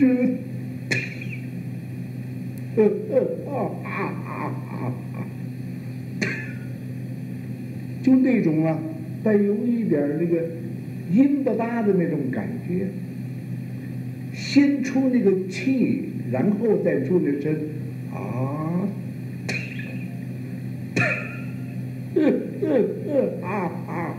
这，呃呃啊啊啊啊，就那种啊，带有一点那个阴不搭的那种感觉。先出那个气，然后再出那声啊。呃呃呃啊啊！